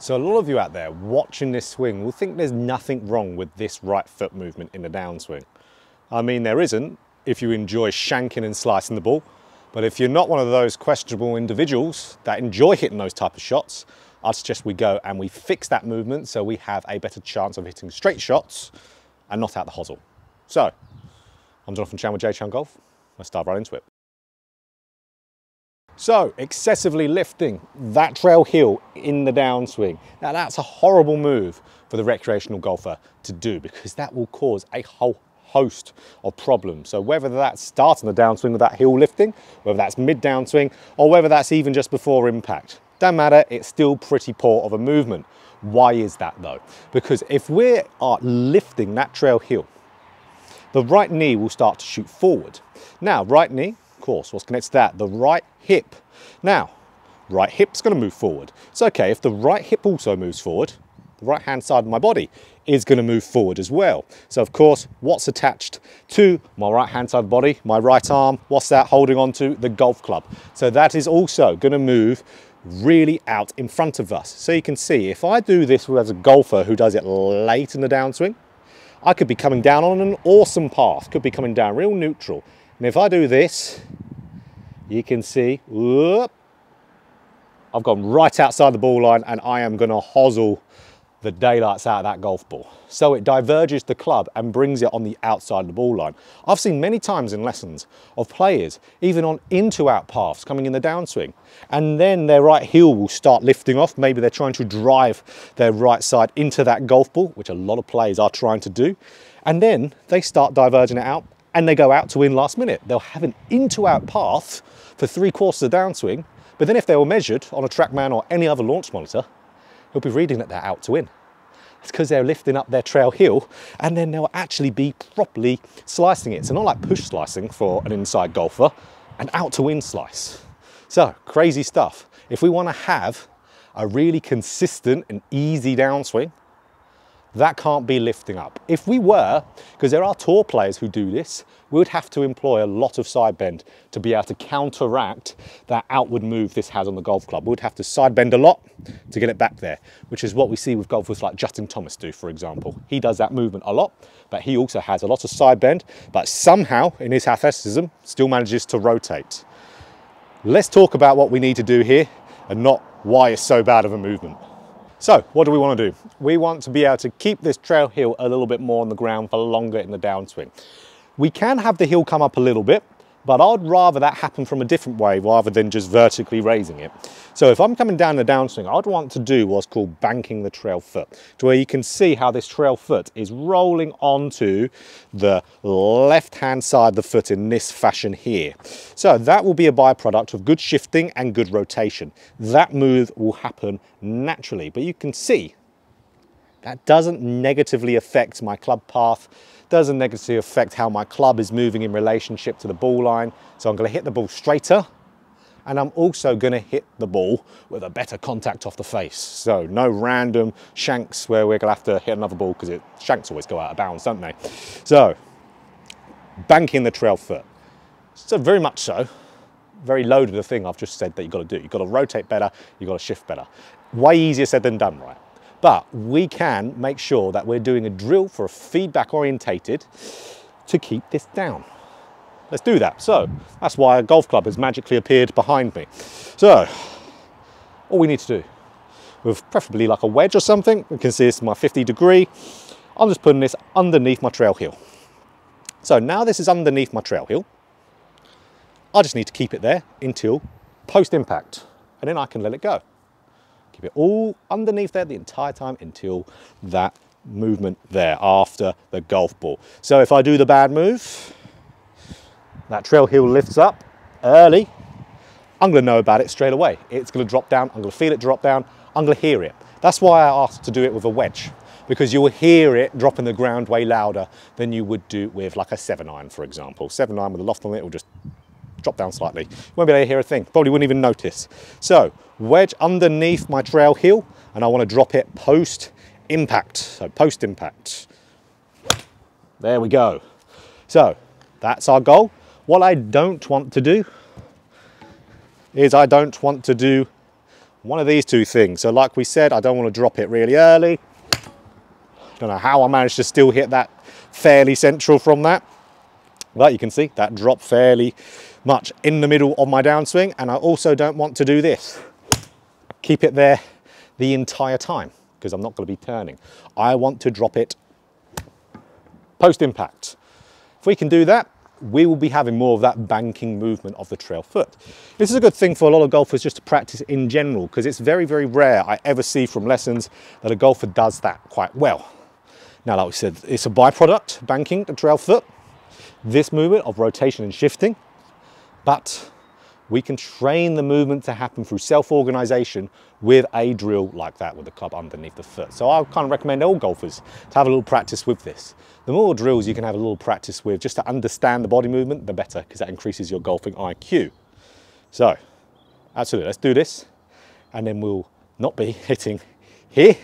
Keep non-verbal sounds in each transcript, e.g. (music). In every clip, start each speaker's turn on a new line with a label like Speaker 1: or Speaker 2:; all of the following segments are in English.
Speaker 1: So a lot of you out there watching this swing will think there's nothing wrong with this right foot movement in the downswing. I mean, there isn't if you enjoy shanking and slicing the ball, but if you're not one of those questionable individuals that enjoy hitting those type of shots, I'd suggest we go and we fix that movement so we have a better chance of hitting straight shots and not out the hosel. So, I'm Jonathan Chown with J Chown Golf. Let's dive right into it. So, excessively lifting that trail heel in the downswing. Now that's a horrible move for the recreational golfer to do because that will cause a whole host of problems. So whether that's starting the downswing with that heel lifting, whether that's mid downswing, or whether that's even just before impact, doesn't matter, it's still pretty poor of a movement. Why is that though? Because if we are lifting that trail heel, the right knee will start to shoot forward. Now, right knee, course, what's connected to that? The right hip. Now, right hip's gonna move forward. It's okay, if the right hip also moves forward, the right hand side of my body is going to move forward as well. So of course, what's attached to my right hand side of the body, my right arm, what's that holding on to? The golf club. So that is also going to move really out in front of us. So you can see if I do this as a golfer who does it late in the downswing, I could be coming down on an awesome path, could be coming down real neutral. And if I do this, you can see, whoop, I've gone right outside the ball line and I am going to hosel the daylights out of that golf ball. So it diverges the club and brings it on the outside of the ball line. I've seen many times in lessons of players, even on into out paths coming in the downswing, and then their right heel will start lifting off. Maybe they're trying to drive their right side into that golf ball, which a lot of players are trying to do. And then they start diverging it out and they go out to in last minute. They'll have an into out path for three quarters of the downswing, but then if they were measured on a TrackMan or any other launch monitor, he'll be reading that they're out to in. It's because they're lifting up their trail heel and then they'll actually be properly slicing it. So not like push slicing for an inside golfer, an out to in slice. So crazy stuff. If we want to have a really consistent and easy downswing, that can't be lifting up. If we were, because there are tour players who do this, we would have to employ a lot of side bend to be able to counteract that outward move this has on the golf club. We would have to side bend a lot to get it back there, which is what we see with golfers like Justin Thomas do, for example. He does that movement a lot, but he also has a lot of side bend, but somehow in his athleticism still manages to rotate. Let's talk about what we need to do here and not why it's so bad of a movement. So what do we want to do? We want to be able to keep this trail heel a little bit more on the ground for longer in the downswing. We can have the heel come up a little bit, but I'd rather that happen from a different way rather than just vertically raising it. So if I'm coming down the downswing, I'd want to do what's called banking the trail foot, to where you can see how this trail foot is rolling onto the left-hand side of the foot in this fashion here. So that will be a byproduct of good shifting and good rotation. That move will happen naturally, but you can see that doesn't negatively affect my club path doesn't negatively affect how my club is moving in relationship to the ball line. So I'm gonna hit the ball straighter and I'm also gonna hit the ball with a better contact off the face. So no random shanks where we're gonna have to hit another ball because it shanks always go out of bounds, don't they? So banking the trail foot. So very much so, very loaded a thing I've just said that you've got to do. You've got to rotate better, you've got to shift better. Way easier said than done, right? But we can make sure that we're doing a drill for a feedback orientated to keep this down. Let's do that. So that's why a golf club has magically appeared behind me. So all we need to do with preferably like a wedge or something, you can see this is my 50 degree. I'm just putting this underneath my trail heel. So now this is underneath my trail heel. I just need to keep it there until post impact and then I can let it go. Keep it all underneath there the entire time until that movement there after the golf ball. So if I do the bad move, that trail heel lifts up early, I'm gonna know about it straight away. It's gonna drop down, I'm gonna feel it drop down, I'm gonna hear it. That's why I asked to do it with a wedge because you'll hear it dropping the ground way louder than you would do with like a seven iron, for example. Seven iron with a loft on it will just drop down slightly. You won't be able to hear a thing, probably wouldn't even notice. So wedge underneath my trail heel and I want to drop it post impact. So post impact. There we go. So that's our goal. What I don't want to do is I don't want to do one of these two things. So like we said, I don't want to drop it really early. Don't know how I managed to still hit that fairly central from that. But you can see that drop fairly much in the middle of my downswing. And I also don't want to do this. Keep it there the entire time because I'm not going to be turning. I want to drop it post impact. If we can do that, we will be having more of that banking movement of the trail foot. This is a good thing for a lot of golfers just to practice in general because it's very, very rare I ever see from lessons that a golfer does that quite well. Now, like we said, it's a byproduct, banking the trail foot, this movement of rotation and shifting, but we can train the movement to happen through self-organization with a drill like that with the club underneath the foot. So I kind of recommend all golfers to have a little practice with this. The more drills you can have a little practice with just to understand the body movement, the better, because that increases your golfing IQ. So, absolutely, let's do this. And then we'll not be (laughs) hitting here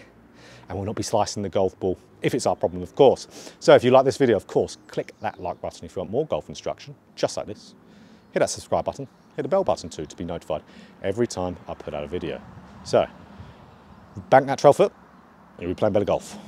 Speaker 1: and we'll not be slicing the golf ball if it's our problem, of course. So if you like this video, of course, click that like button if you want more golf instruction, just like this. Hit that subscribe button, hit the bell button too to be notified every time I put out a video. So, bank that trail foot, you'll be playing better golf.